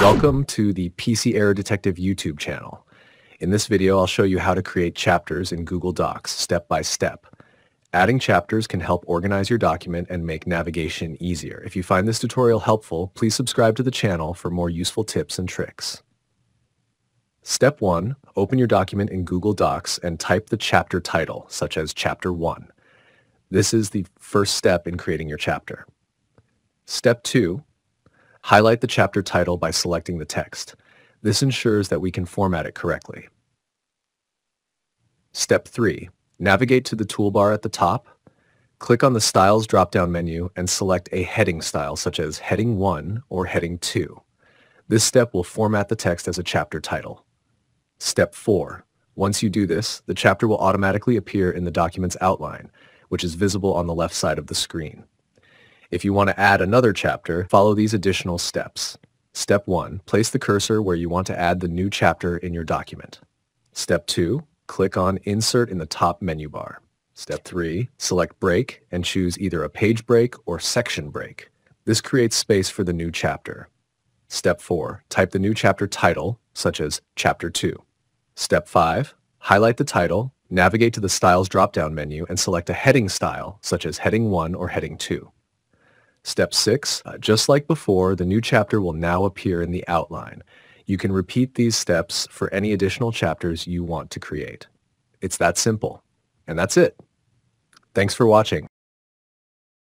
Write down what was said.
Welcome to the PC Error Detective YouTube channel. In this video, I'll show you how to create chapters in Google Docs step by step. Adding chapters can help organize your document and make navigation easier. If you find this tutorial helpful, please subscribe to the channel for more useful tips and tricks. Step 1. Open your document in Google Docs and type the chapter title, such as Chapter 1. This is the first step in creating your chapter. Step 2. Highlight the chapter title by selecting the text. This ensures that we can format it correctly. Step 3. Navigate to the toolbar at the top, click on the Styles drop-down menu and select a heading style such as Heading 1 or Heading 2. This step will format the text as a chapter title. Step 4. Once you do this, the chapter will automatically appear in the document's outline, which is visible on the left side of the screen. If you want to add another chapter, follow these additional steps. Step 1. Place the cursor where you want to add the new chapter in your document. Step 2. Click on Insert in the top menu bar. Step 3. Select Break and choose either a page break or section break. This creates space for the new chapter. Step 4. Type the new chapter title, such as Chapter 2. Step 5. Highlight the title, navigate to the Styles drop-down menu and select a heading style, such as Heading 1 or Heading 2. Step 6. Uh, just like before, the new chapter will now appear in the outline. You can repeat these steps for any additional chapters you want to create. It's that simple. And that's it. Thanks for watching.